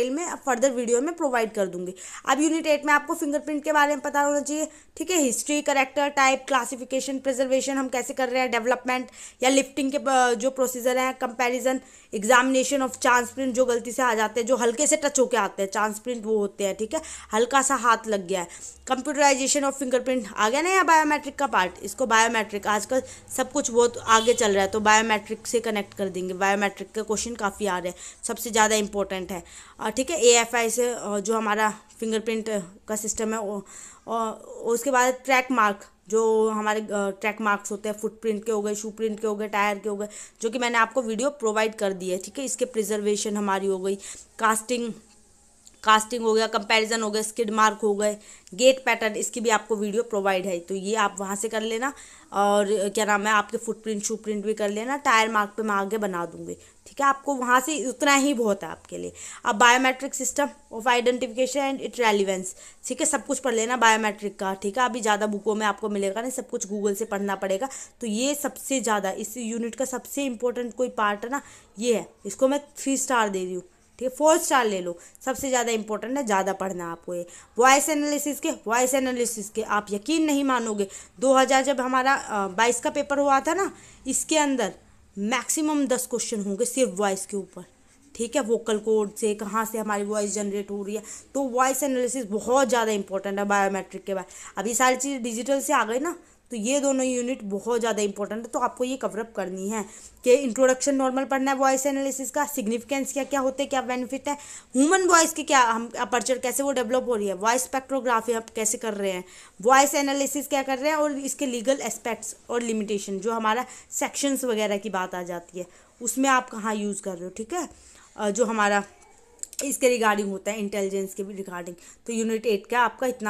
Detail में further video में provide कर दूँगी। अब यूनिट एट में आपको फिंगरप्रिंट के बारे में पता होना चाहिए, ठीक है? History character type classification preservation हम कैसे कर रहे हैं? डेवलपमेंट या लिफ्टिंग के जो प्रोसीजर हैं comparison examination of chance print जो गलती से आ जाते हैं, जो हल्के से टच होकर आते हैं चांस प्रिंट वो होते हैं, ठीक है? हल्का सा हाथ लग गया है। कंप्यूटराइजेशन ऑफ़ फिंगरप्रिंट आ गया ना या बायोमेट्रिक का पार्ट इसको बायोमेट्रिक आजकल सब कुछ बहुत आगे चल रहा है तो बायोमेट्रिक से कनेक्ट कर देंगे। बायोमेट्रिक के क्वेश्चन काफ़ी आ रहे हैं, सबसे ज़्यादा इंपॉर्टेंट है। ठीक है ए एफ़ आई से जो हमारा फिंगरप्रिंट का सिस्टम है और उसके बाद ट्रैक मार्क जो हमारे ट्रैक मार्क्स होते हैं फुटप्रिंट के हो गए शू प्रिंट के हो गए टायर के हो गए, जो कि मैंने आपको वीडियो प्रोवाइड कर दी है, ठीक है? इसके प्रिजर्वेशन हमारी हो गई कास्टिंग कास्टिंग हो गया कंपैरिजन हो गया स्किड मार्क हो गए गेट पैटर्न इसकी भी आपको वीडियो प्रोवाइड है। तो ये आप वहाँ से कर लेना और क्या नाम है, आपके फुटप्रिंट शू प्रिंट भी कर लेना टायर मार्क पे मैं आगे बना दूँगी। ठीक है, आपको वहाँ से उतना ही बहुत है आपके लिए। अब biometric system of identification and it relevance ठीक है, सब कुछ पढ़ लेना बायोमेट्रिक का। ठीक है, अभी ज़्यादा बुकों में आपको मिलेगा नहीं, सब कुछ गूगल से पढ़ना पड़ेगा। तो ये सबसे ज़्यादा, इस यूनिट का सबसे इंपॉर्टेंट कोई पार्ट है ना, ये है। इसको मैं थ्री स्टार दे रही हूँ। ठीक है। फोर स्टार ले लो। सबसे ज़्यादा इंपॉर्टेंट है, ज़्यादा पढ़ना आपको ये। वॉइस एनालिसिस के वॉइस एनालिसिस के आप यकीन नहीं मानोगे। 2000 जब हमारा बाईस का पेपर हुआ था ना, इसके अंदर मैक्सिमम दस क्वेश्चन होंगे सिर्फ़ वॉइस के ऊपर। ठीक है? वोकल कोड से कहाँ से हमारी वॉइस जनरेट हो रही है। तो वॉइस एनालिसिस बहुत ज़्यादा इंपॉर्टेंट है बायोमेट्रिक के बाद। अभी सारी चीज़ डिजिटल से आ गई ना तो ये दोनों यूनिट बहुत ज़्यादा इंपॉर्टेंट है तो आपको ये कवरअप करनी है कि इंट्रोडक्शन नॉर्मल पढ़ना है वॉइस एनालिसिस का सिग्निफिकेंस क्या क्या होते हैं, क्या बेनिफिट है ह्यूमन वॉइस के क्या, हम अपर्चर कैसे वो डेवलप हो रही है वॉइस स्पेक्ट्रोग्राफी हम कैसे कर रहे हैं वॉइस एनालिसिस क्या कर रहे हैं और इसके लीगल एस्पेक्ट्स और लिमिटेशन जो हमारा सेक्शंस वगैरह की बात आ जाती है, उसमें आप कहाँ यूज़ कर रहे हो, ठीक है? जो हमारा, इसके रिगार्डिंग होता है इंटेलिजेंस के भी रिगार्डिंग तो यूनिट एट का आपका इतना